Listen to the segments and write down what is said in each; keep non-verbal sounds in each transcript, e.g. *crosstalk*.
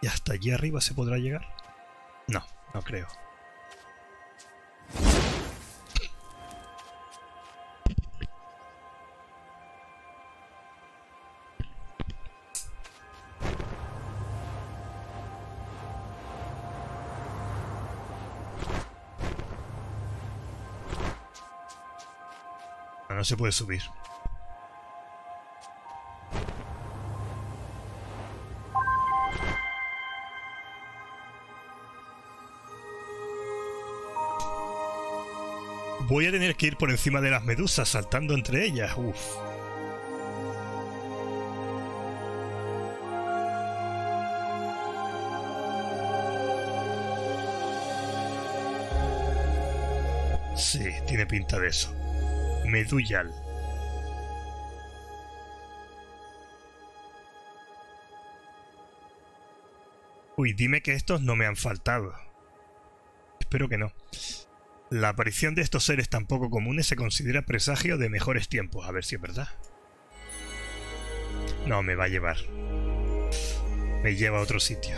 ¿Y hasta allí arriba se podrá llegar? No, no creo. No, se puede subir. A tener que ir por encima de las medusas, saltando entre ellas. Uf. Sí, tiene pinta de eso. Meduyal. Uy, dime que estos no me han faltado. Espero que no. La aparición de estos seres tan poco comunes se considera presagio de mejores tiempos. A ver si es verdad. No, me va a llevar. Me lleva a otro sitio.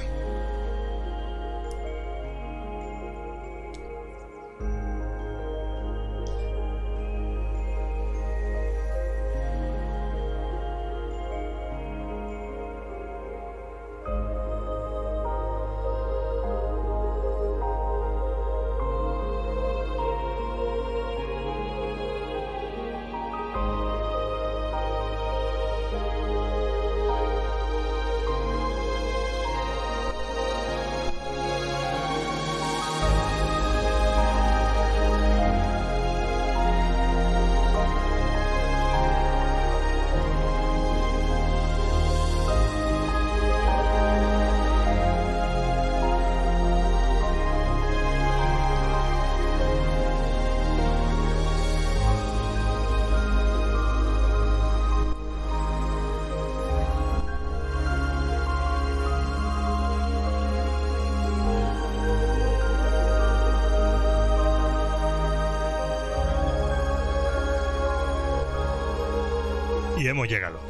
Hemos llegado.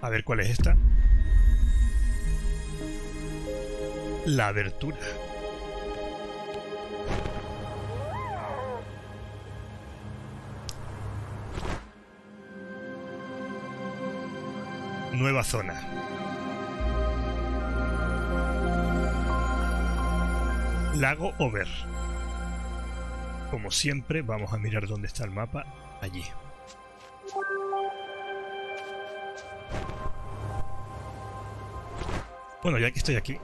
A ver cuál es esta. La abertura. Lago Over. Como siempre, vamos a mirar dónde está el mapa. Allí. Bueno, ya que estoy aquí.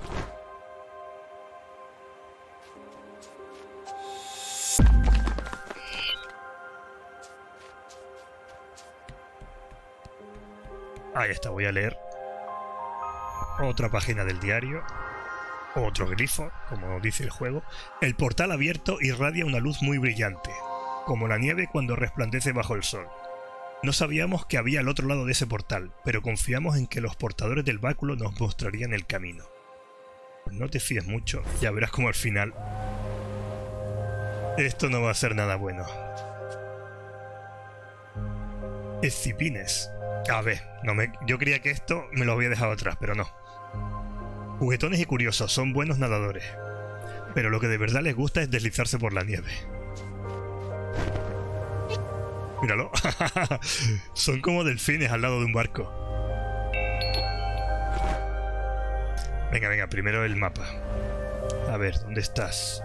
Ahí está, voy a leer otra página del diario otro grifo, como dice el juego, el portal abierto irradia una luz muy brillante, como la nieve cuando resplandece bajo el sol. No sabíamos que había al otro lado de ese portal, pero confiamos en que los portadores del báculo nos mostrarían el camino. Pues no te fíes mucho, ya verás como al final... Esto no va a ser nada bueno. Escipines. A ver, no me... yo creía que esto me lo había dejado atrás, pero no. Juguetones y curiosos, son buenos nadadores. Pero lo que de verdad les gusta es deslizarse por la nieve. Míralo. *laughs* son como delfines al lado de un barco. Venga, venga, primero el mapa. A ver, ¿dónde estás?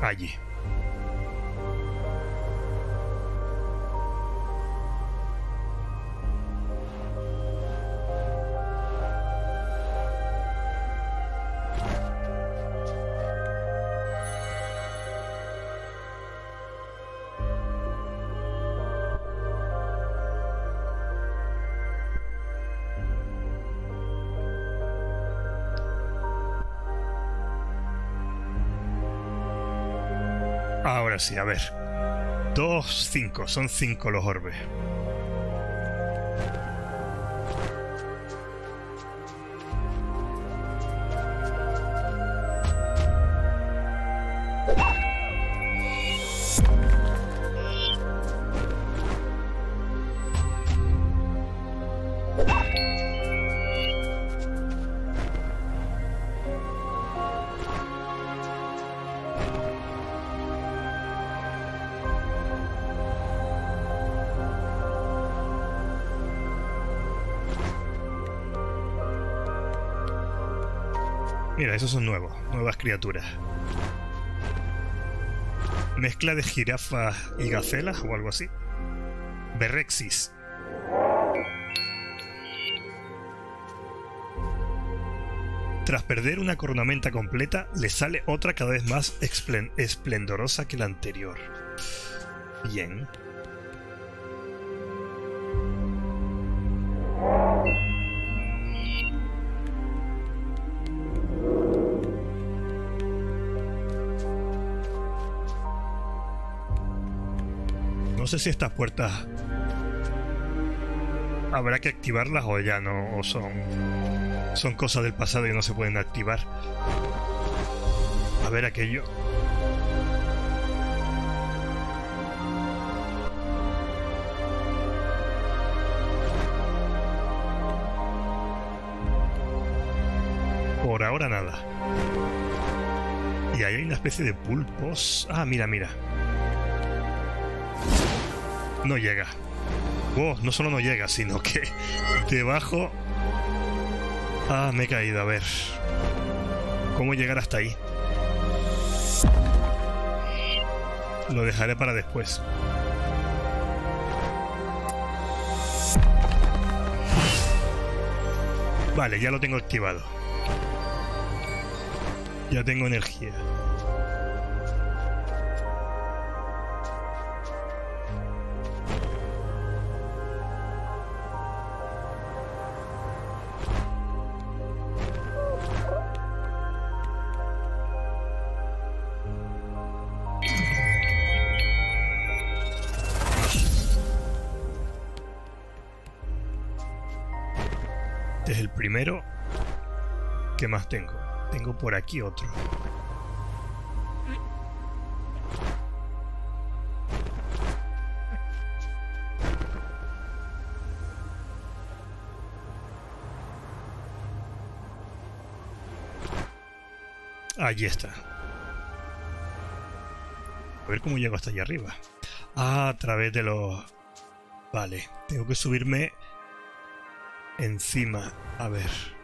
Allí. Sí, a ver. Dos, cinco. Son cinco los orbes. Esos son nuevos, nuevas criaturas. Mezcla de jirafa y gacela o algo así. Berrexis. Tras perder una cornamenta completa, le sale otra cada vez más esplendorosa que la anterior. Bien. Sé si estas puertas habrá que activarlas o ya no, o son, son cosas del pasado y no se pueden activar. A ver aquello. Por ahora nada. Y ahí hay una especie de pulpos. Ah, mira, mira. No llega. Oh, no solo no llega, sino que *laughs* debajo... Ah, me he caído, a ver. ¿Cómo llegar hasta ahí? Lo dejaré para después. Vale, ya lo tengo activado. Ya tengo energía. Tengo? Tengo por aquí otro. Allí está. A ver cómo llego hasta allá arriba. Ah, a través de los... Vale, tengo que subirme encima. A ver.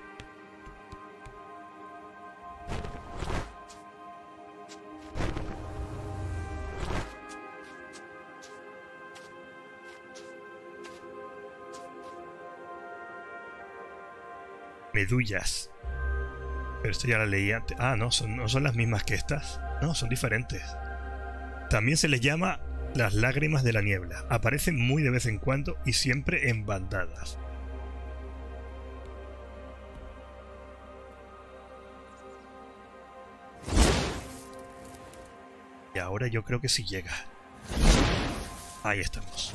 Medullas. Pero esto ya la leí antes. Ah, no son, no son las mismas que estas. No, son diferentes. También se les llama las lágrimas de la niebla. Aparecen muy de vez en cuando y siempre en bandadas. Y ahora yo creo que sí llega. Ahí estamos.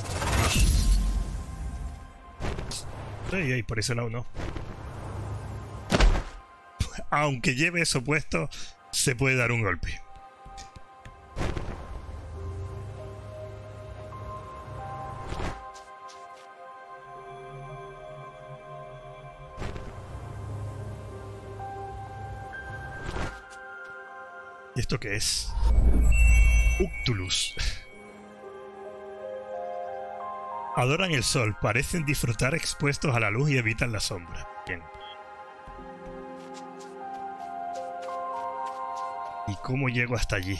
Ay, ay, por ese lado no. Aunque lleve eso puesto, se puede dar un golpe. ¿Y esto qué es? Uctulus. Adoran el sol, parecen disfrutar expuestos a la luz y evitan la sombra. Bien. Cómo llego hasta allí?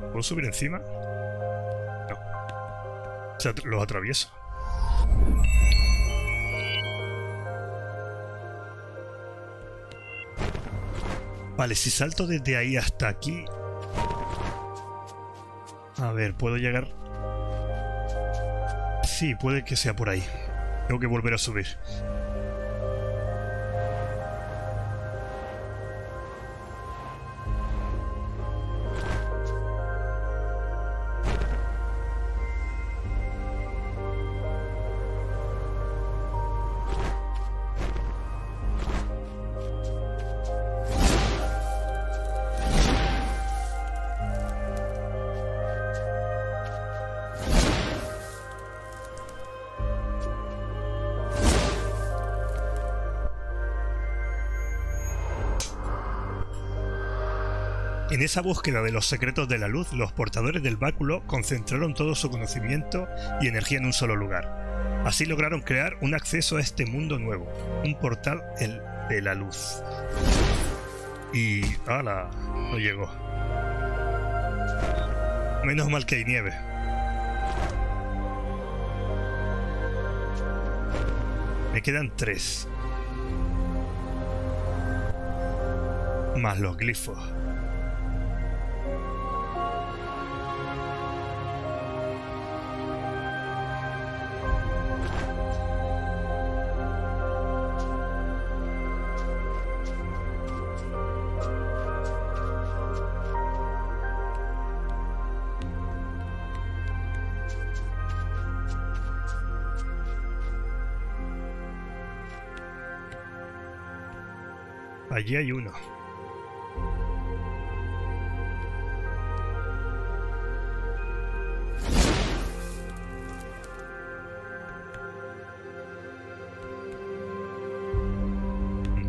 ¿Puedo subir encima? No. O sea, los atravieso. Vale, si salto desde ahí hasta aquí... A ver, ¿puedo llegar? Sí, puede que sea por ahí. Tengo que volver a subir. En esa búsqueda de los secretos de la luz, los portadores del báculo concentraron todo su conocimiento y energía en un solo lugar. Así lograron crear un acceso a este mundo nuevo, un portal el de la luz. Y... ¡Hala! No llegó. Menos mal que hay nieve. Me quedan tres. Más los glifos. Allí hay uno.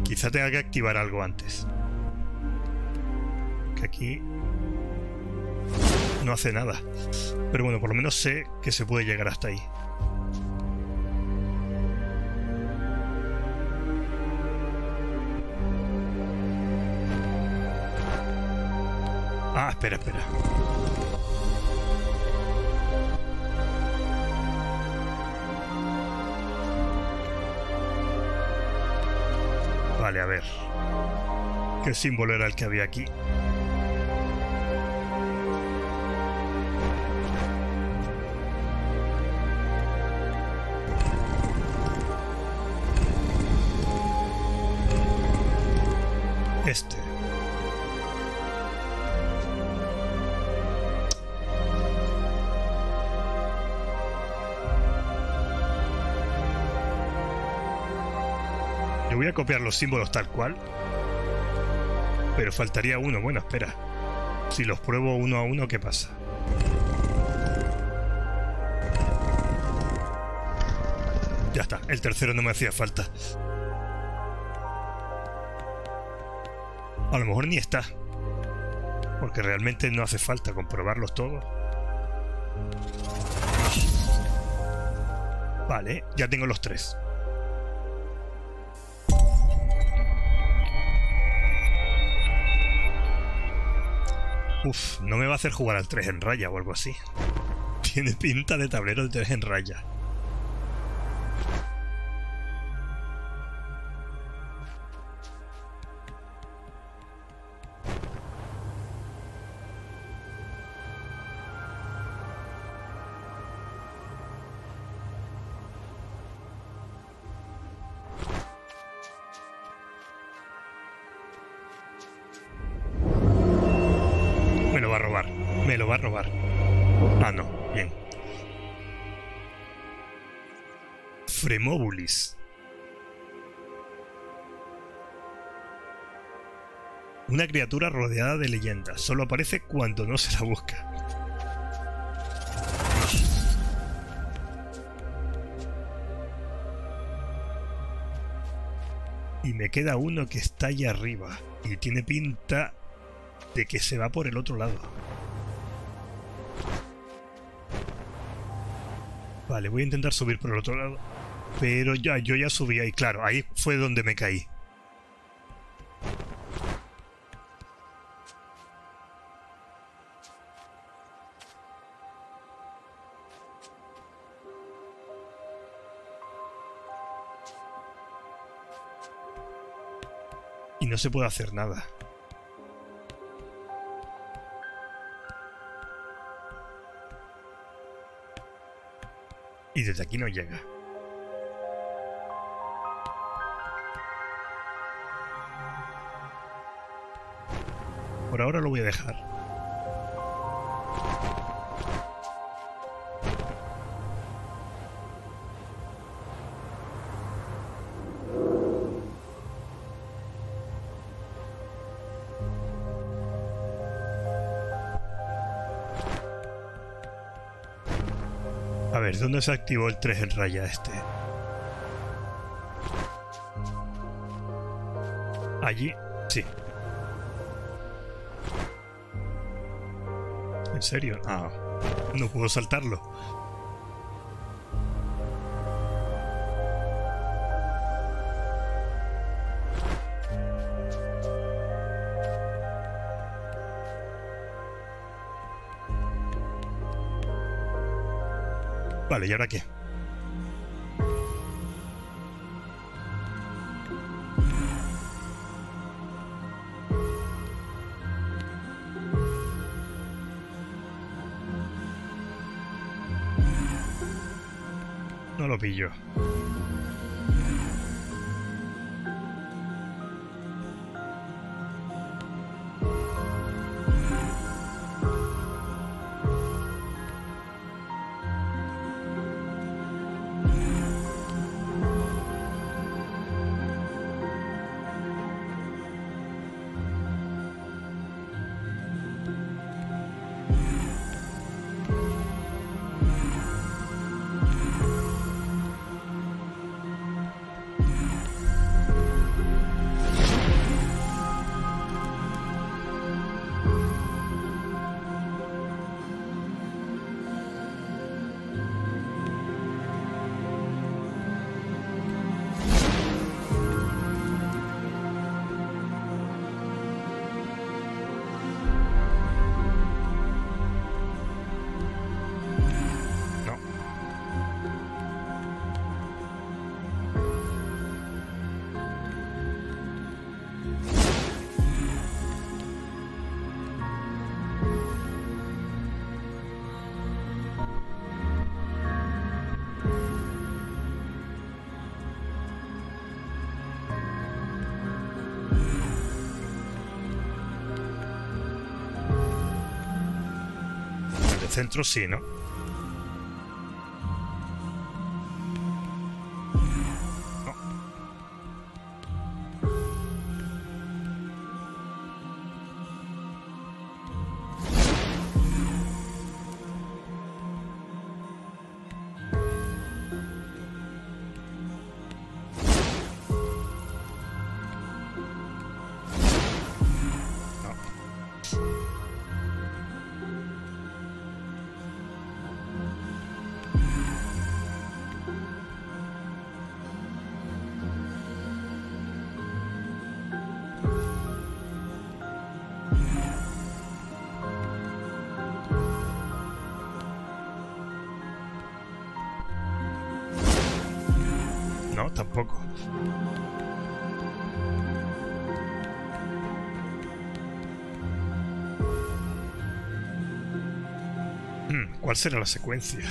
Quizá tenga que activar algo antes. Que aquí no hace nada. Pero bueno, por lo menos sé que se puede llegar hasta ahí. Ah, espera, espera. Vale, a ver. ¿Qué símbolo era el que había aquí? Este. Copiar los símbolos tal cual. Pero faltaría uno. Bueno, espera. Si los pruebo uno a uno, ¿qué pasa? Ya está, el tercero no me hacía falta. A lo mejor ni está. Porque realmente no hace falta comprobarlos todos. Vale, ya tengo los tres. Uf, no me va a hacer jugar al 3 en raya o algo así. Tiene pinta de tablero de 3 en raya. Una criatura rodeada de leyendas. Solo aparece cuando no se la busca. Y me queda uno que está allá arriba. Y tiene pinta de que se va por el otro lado. Vale, voy a intentar subir por el otro lado. Pero ya, yo ya subí ahí, claro, ahí fue donde me caí. No se puede hacer nada. Y desde aquí no llega. Por ahora lo voy a dejar. es donde se activó el 3 en raya este. Allí, sí. ¿En serio? Ah, no puedo saltarlo. Vale, ¿y ahora qué? No lo pillo. Centro sí, ¿no? Tampoco. Hmm, ¿Cuál será la secuencia?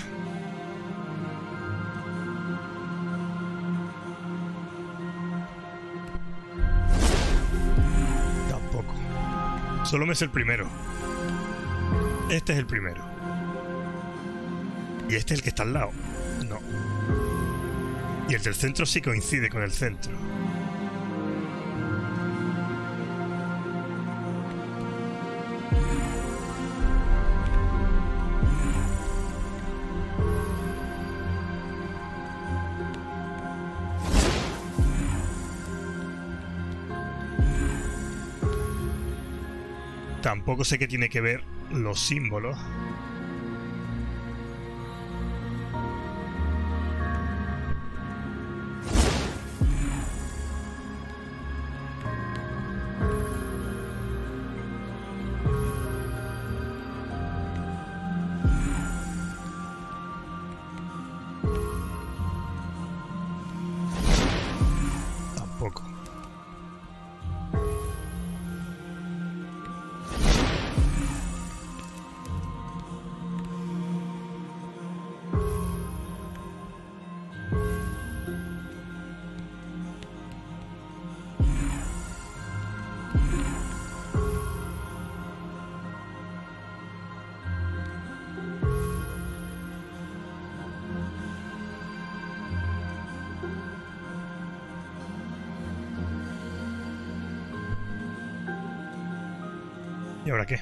Tampoco. Solo me es el primero. Este es el primero. Y este es el que está al lado. Y el del centro sí coincide con el centro. Tampoco sé qué tiene que ver los símbolos. ¿Y ahora qué?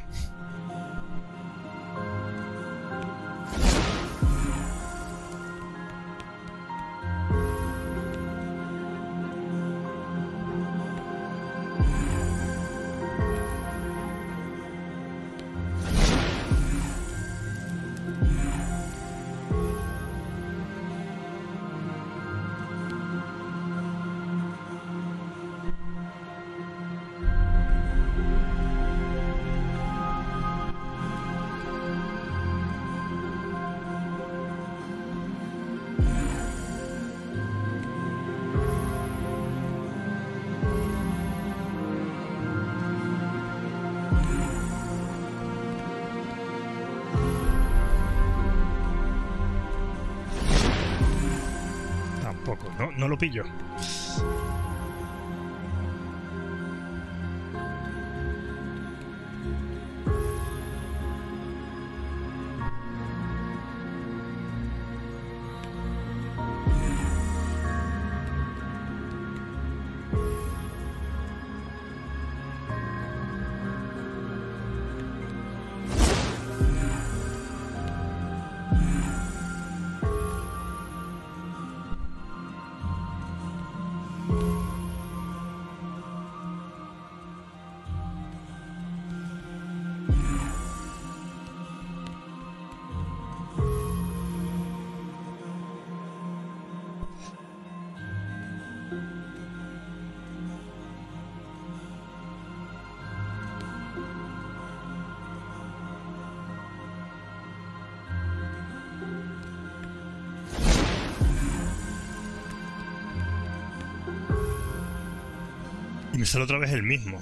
Lo pillo. Y me sale otra vez el mismo.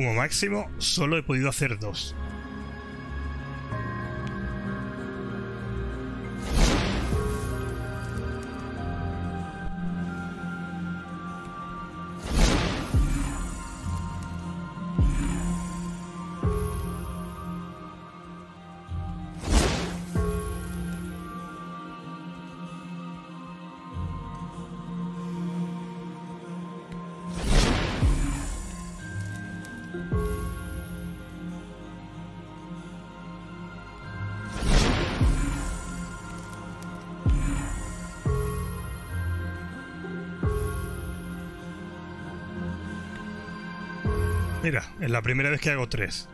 Como máximo, solo he podido hacer dos. Mira, es la primera vez que hago tres.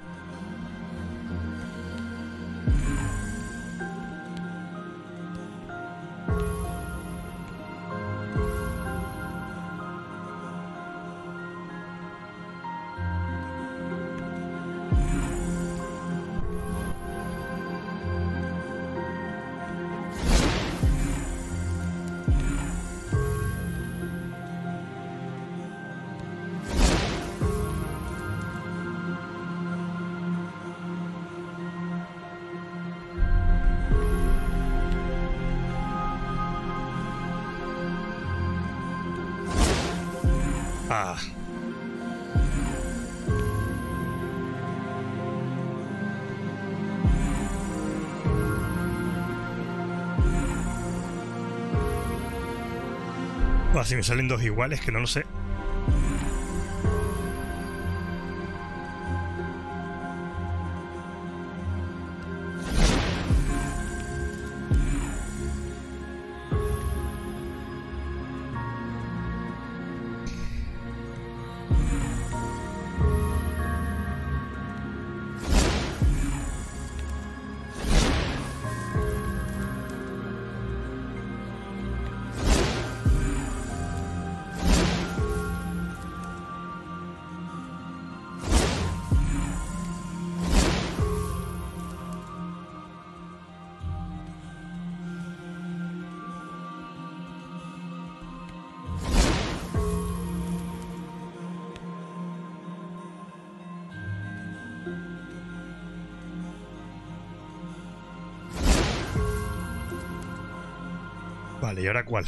Si me salen dos iguales, que no lo sé. ¿Y ahora cuál?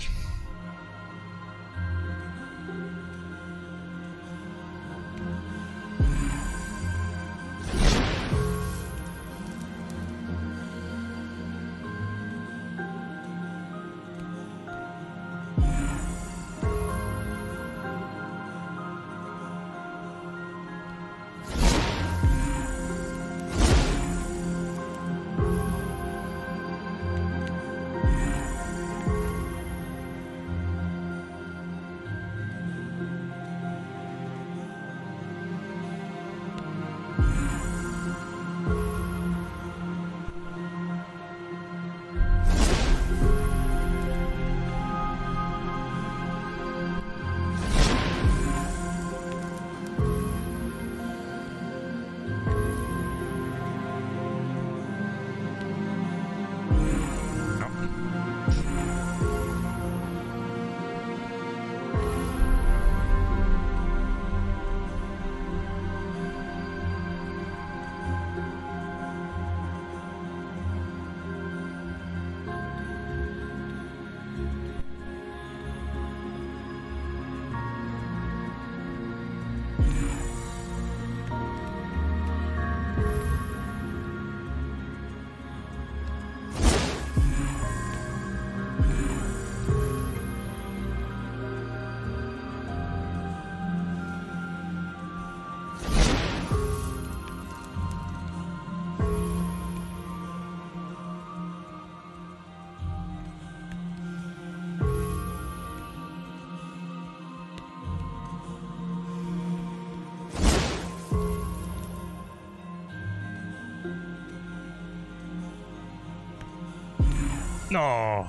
No.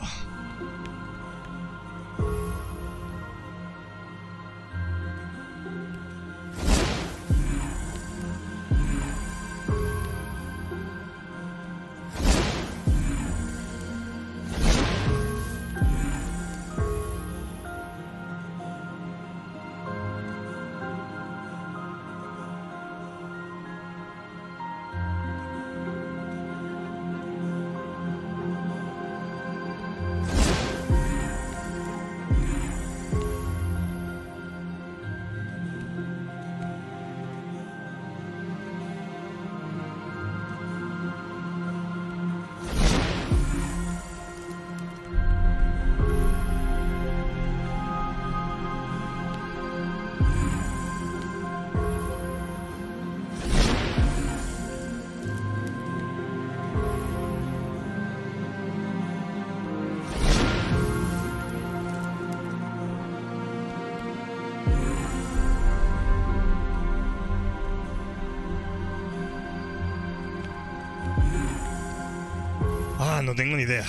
No tengo ni idea.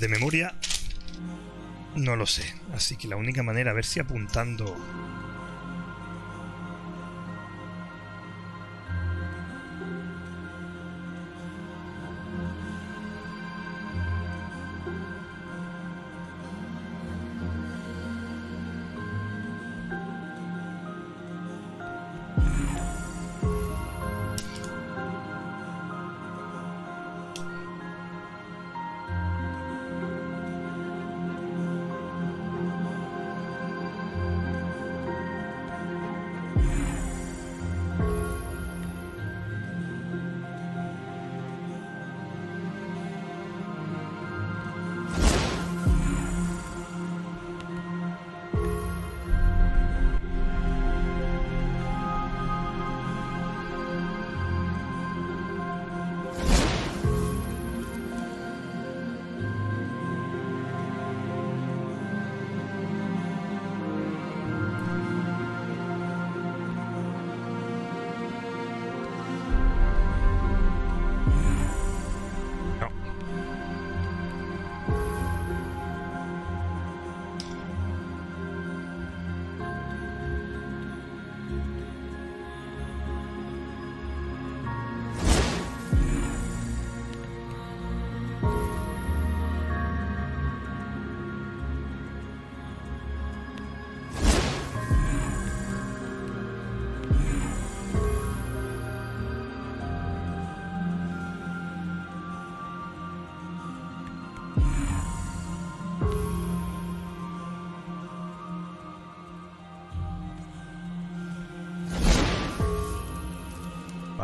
De memoria no lo sé. Así que la única manera, a ver si apuntando...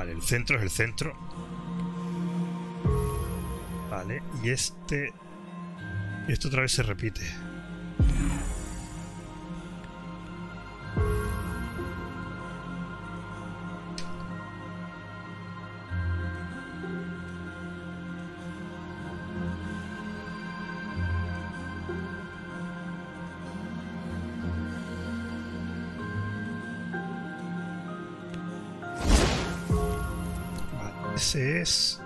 Vale, el centro es el centro. Vale, y este... Y esto otra vez se repite. Es...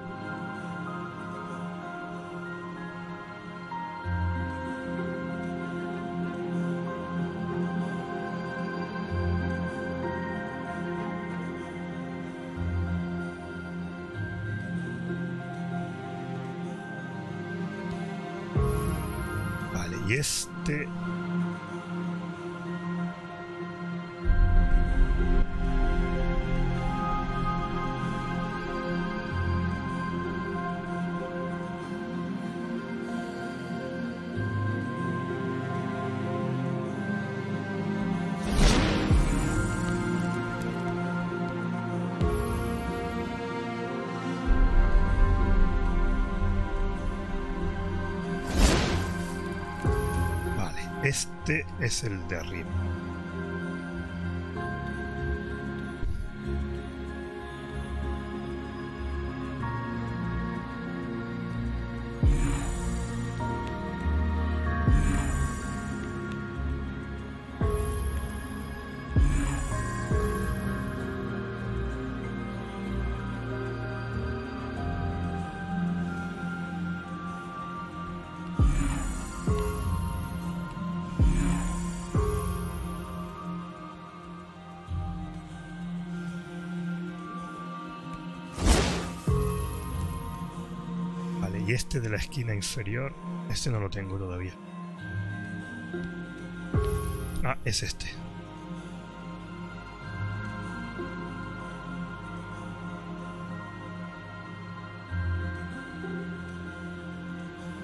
Vale, y este... Este es el de arriba. Este de la esquina inferior, este no lo tengo todavía. Ah, es este.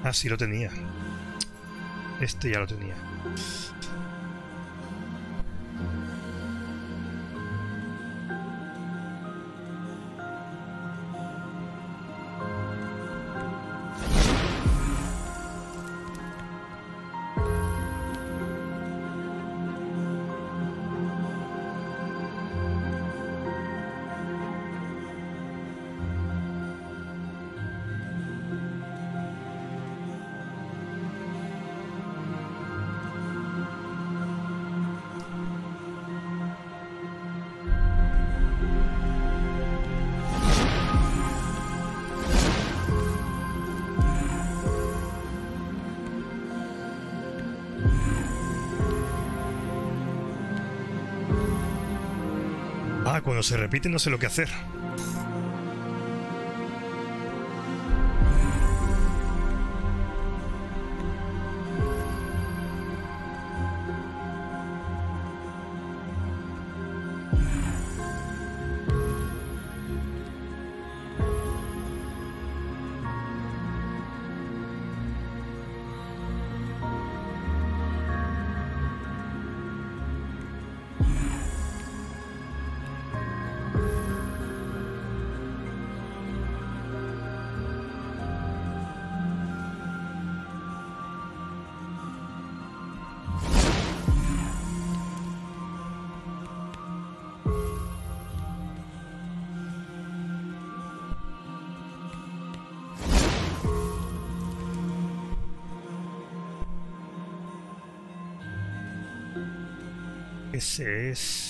Ah, sí lo tenía. Este ya lo tenía. Se repite no sé lo que hacer. Es...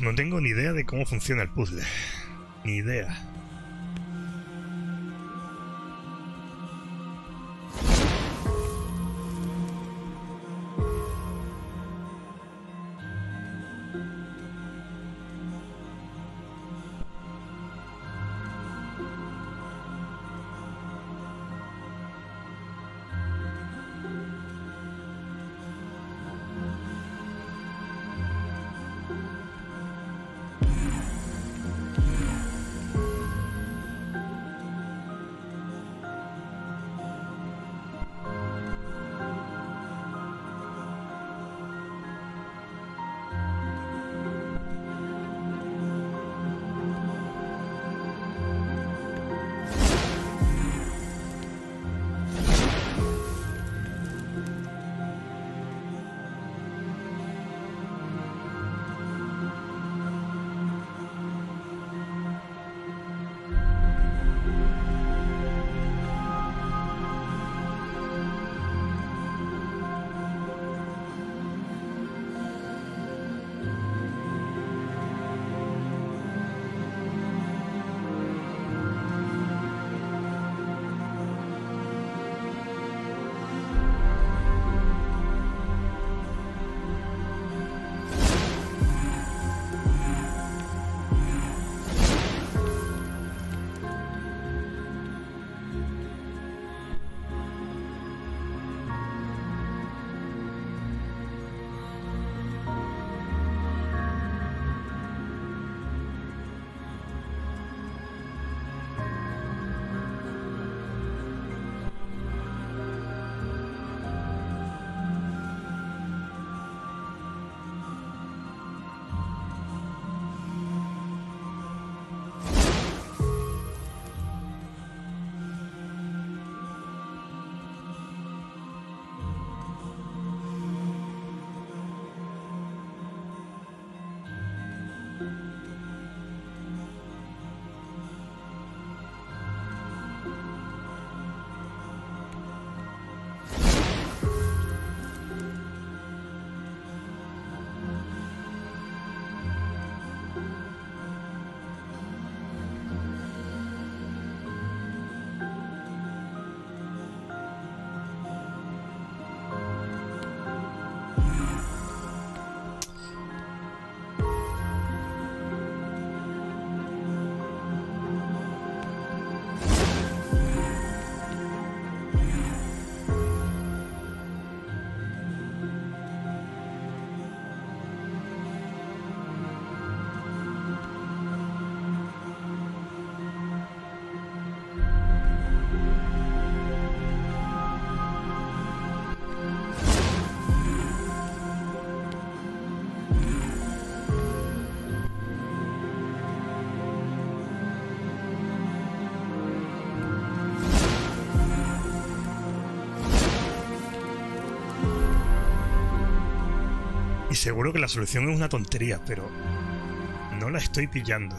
no tengo ni idea de cómo funciona el puzzle. Ni idea. Seguro que la solución es una tontería, pero no la estoy pillando.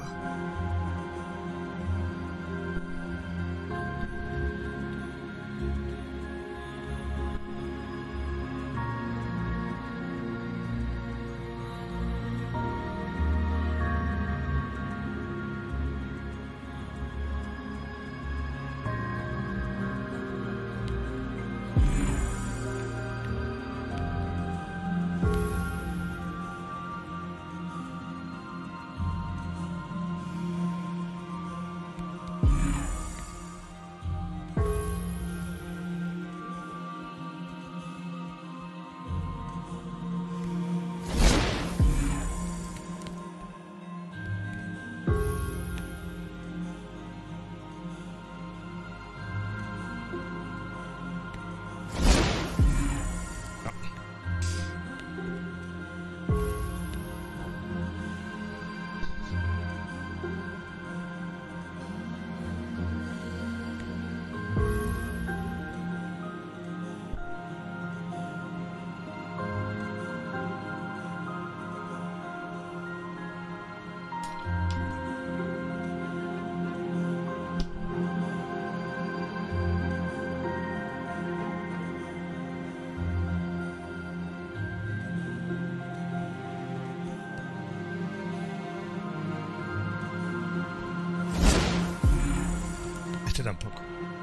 Este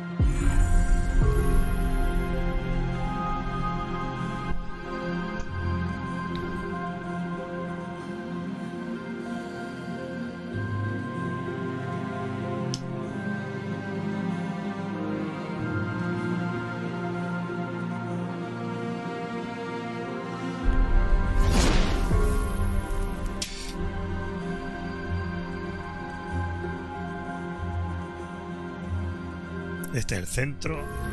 Este es el centro.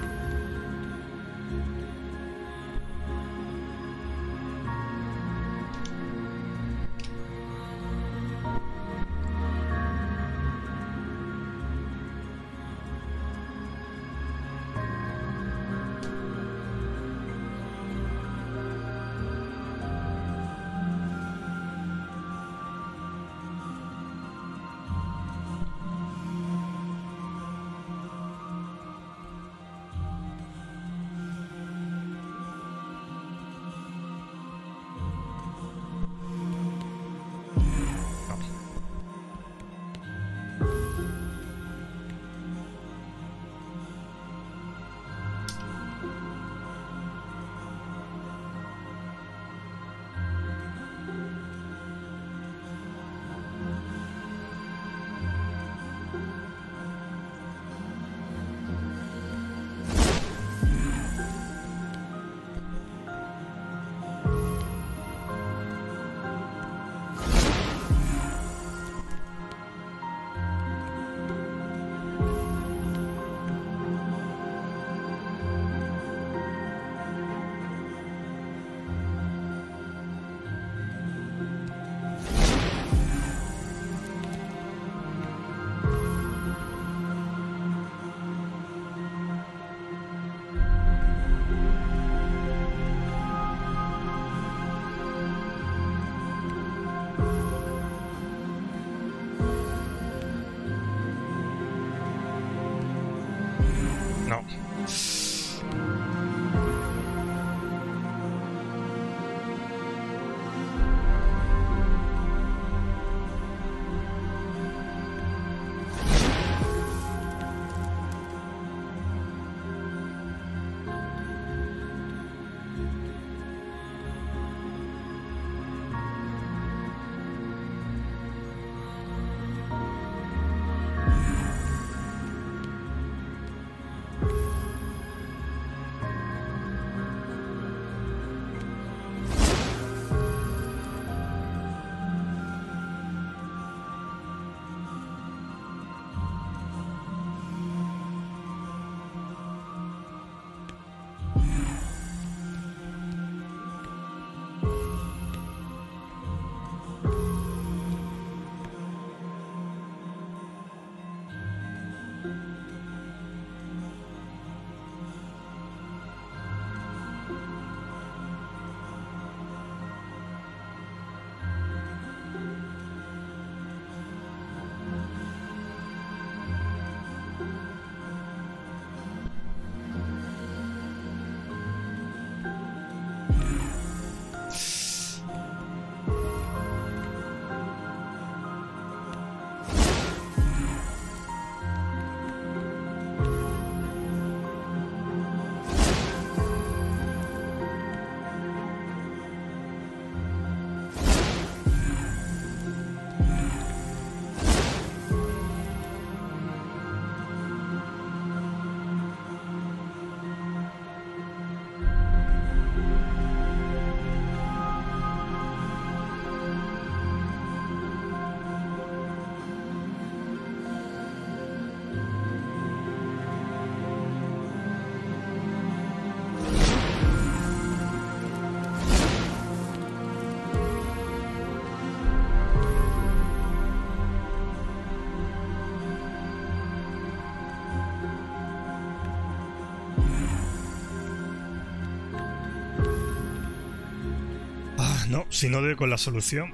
Si no doy con la solución,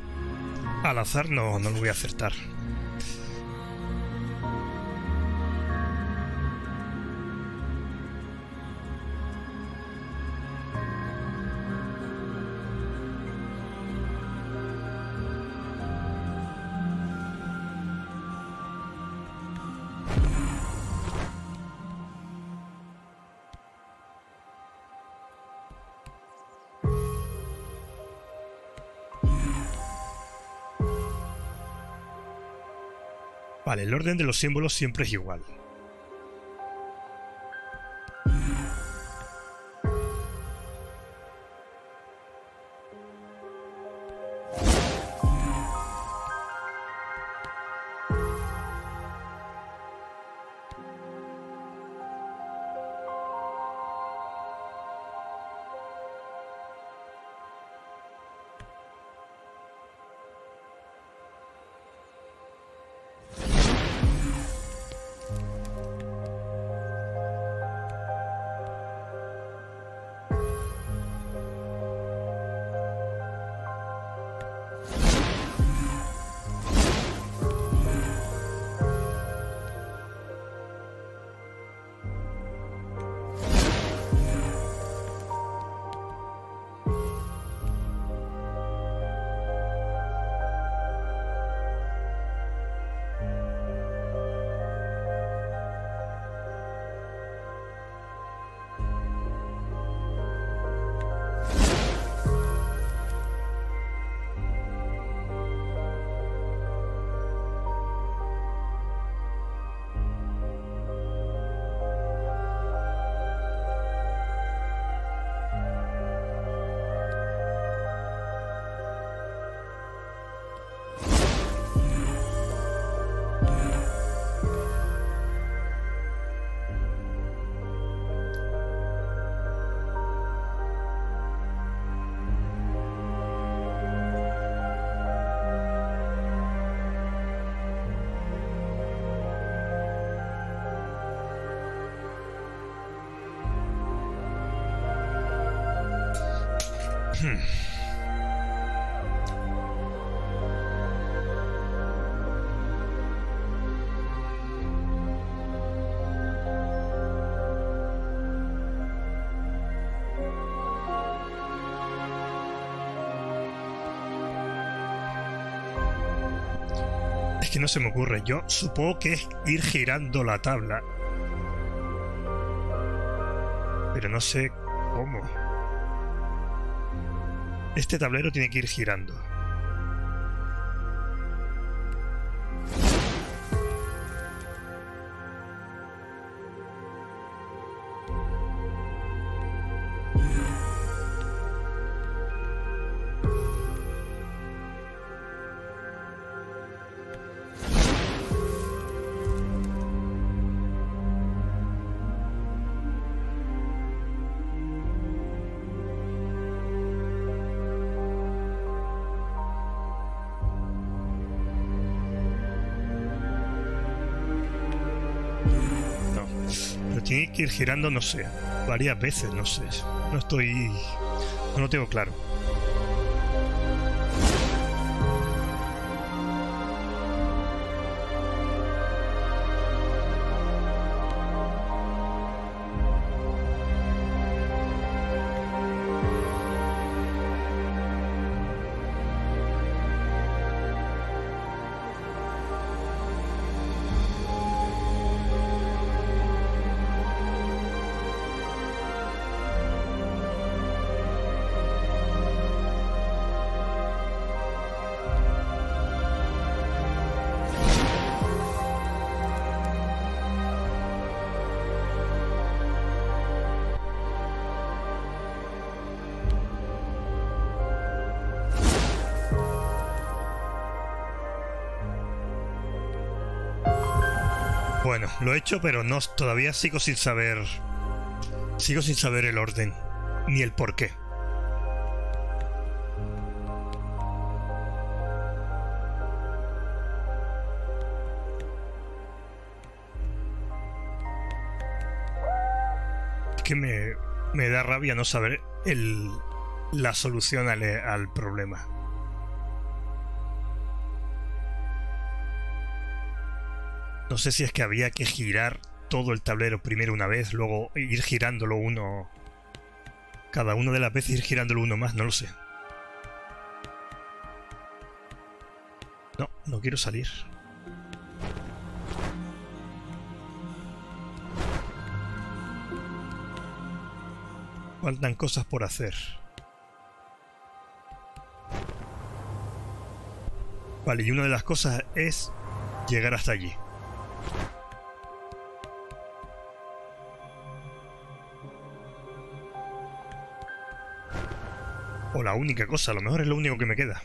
al azar no, no lo voy a acertar. Vale, el orden de los símbolos siempre es igual. *clears throat* Es que no se me ocurre. Yo supongo que es ir girando la tabla. Pero no sé cómo. Este tablero tiene que ir girando. Ir girando, no sé. Varias veces, no sé. No estoy. No lo tengo claro. Lo he hecho, pero no, todavía sigo sin saber. Sigo sin saber el orden. Ni el por qué. Es que me, me da rabia no saber el, la solución al problema. No sé si es que había que girar todo el tablero primero una vez, luego ir girándolo uno. Cada uno de las veces ir girándolo uno más, no lo sé. No, no quiero salir. Faltan cosas por hacer. Vale, y una de las cosas es llegar hasta allí. O la única cosa, a lo mejor es lo único que me queda.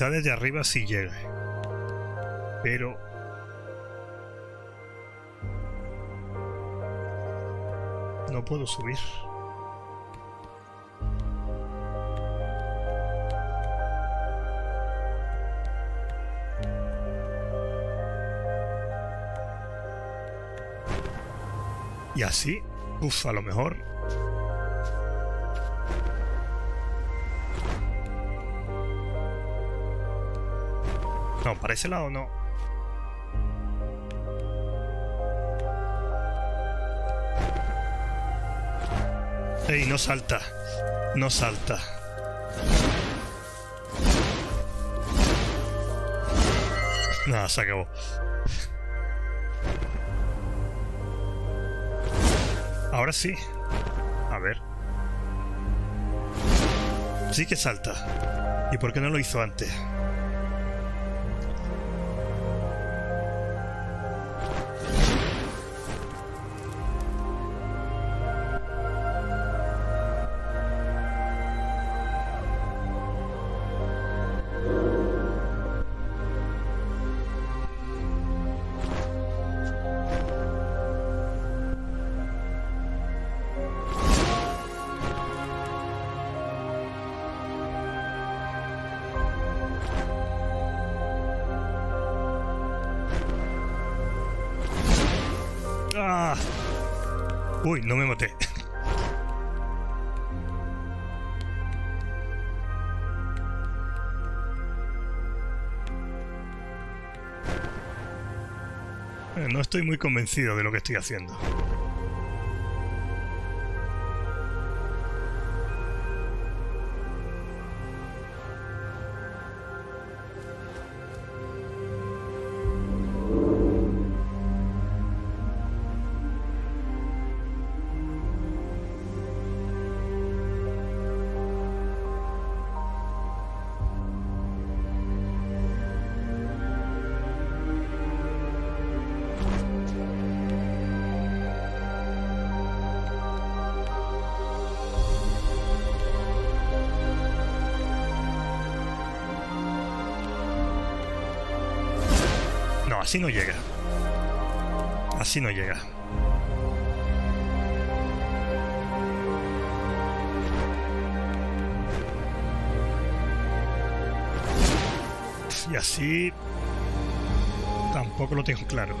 Quizá desde arriba sí llegue. Pero... No puedo subir. Y así, uff, a lo mejor No, para ese lado no. Ey, no salta. No salta. Nada, se acabó. Ahora sí. A ver. Sí que salta. ¿Y por qué no lo hizo antes? Convencido de lo que estoy haciendo. Así no llega. Así no llega. Y así... Tampoco lo tengo claro.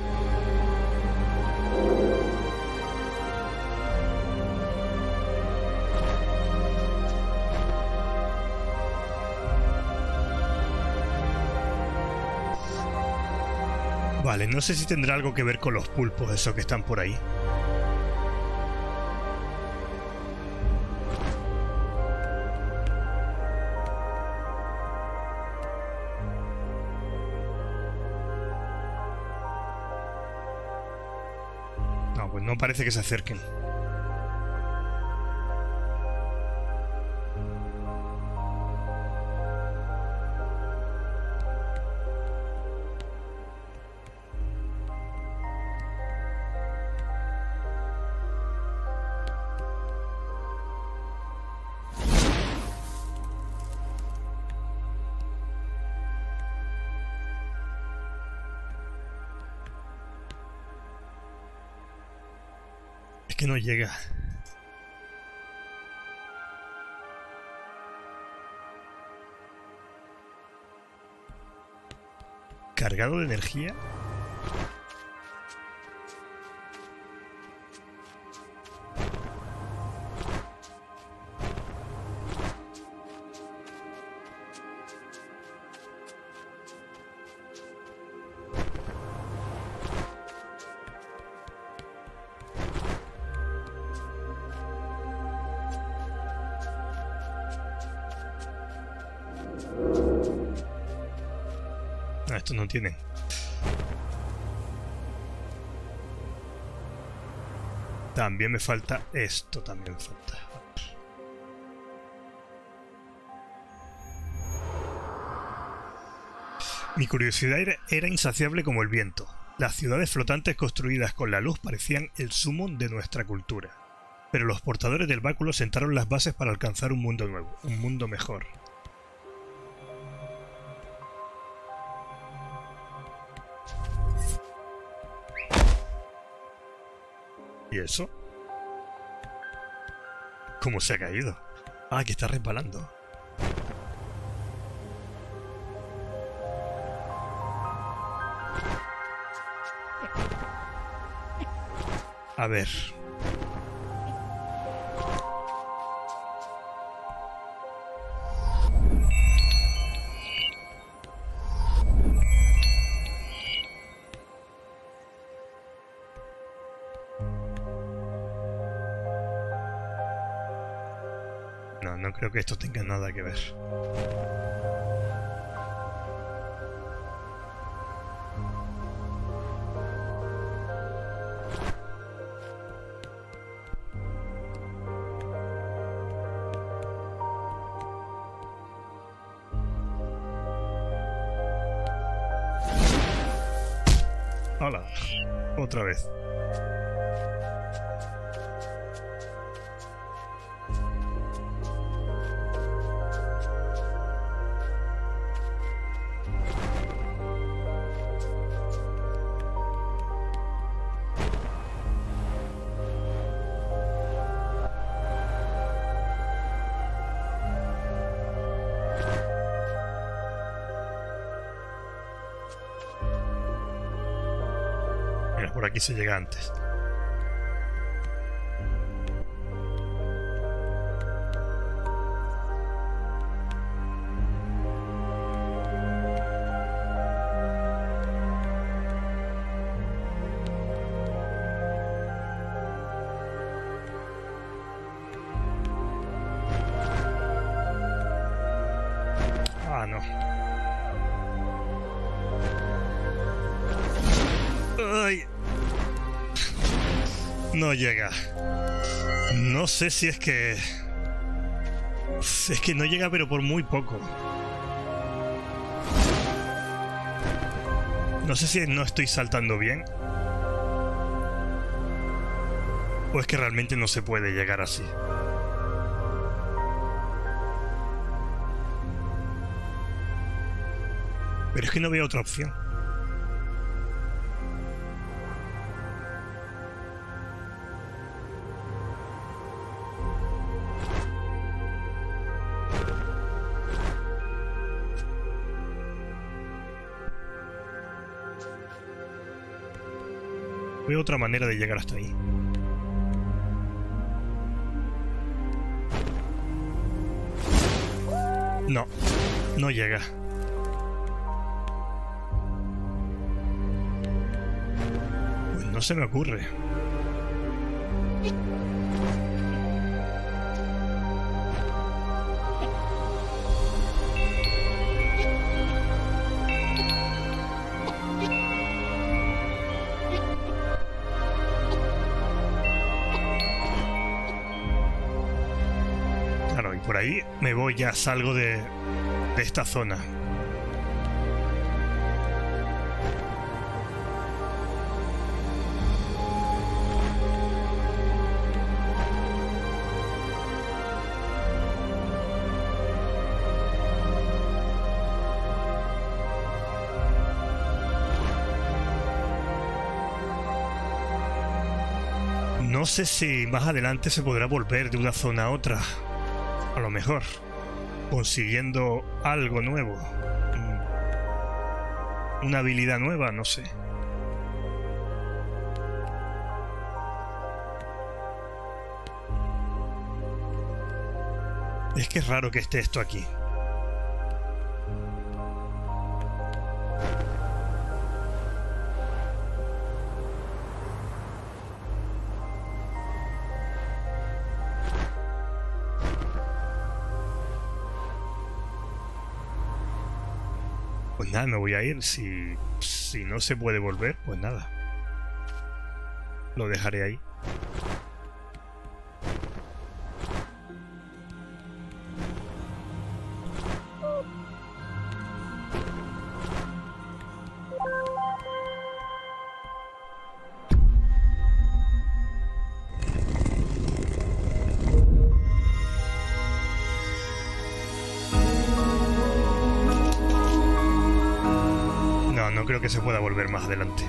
Vale, no sé si tendrá algo que ver con los pulpos, esos que están por ahí. No, pues no parece que se acerquen. Que no llega. ¿Cargado de energía? También me falta esto, también me falta. Mi curiosidad era, insaciable como el viento. Las ciudades flotantes construidas con la luz parecían el sumo de nuestra cultura. Pero los portadores del báculo sentaron las bases para alcanzar un mundo nuevo, un mundo mejor. Eso? ¿Cómo se ha caído? Ah, que está resbalando. A ver. Que esto tenga nada que ver. Aquí se llega antes. Ah, no. Ay. No llega. No sé si es que... Es que no llega pero por muy poco. No sé si no estoy saltando bien. O es que realmente no se puede llegar así. Pero es que no veo otra opción. Otra manera de llegar hasta ahí. No, no llega. No se me ocurre. ya salgo de esta zona. No sé si más adelante se podrá volver de una zona a otra. A lo mejor. Consiguiendo algo nuevo. Una habilidad nueva, no sé. Es que es raro que esté esto aquí. Nada, me voy a ir. Si, si no se puede volver, pues nada. Lo dejaré ahí. Pueda volver más adelante.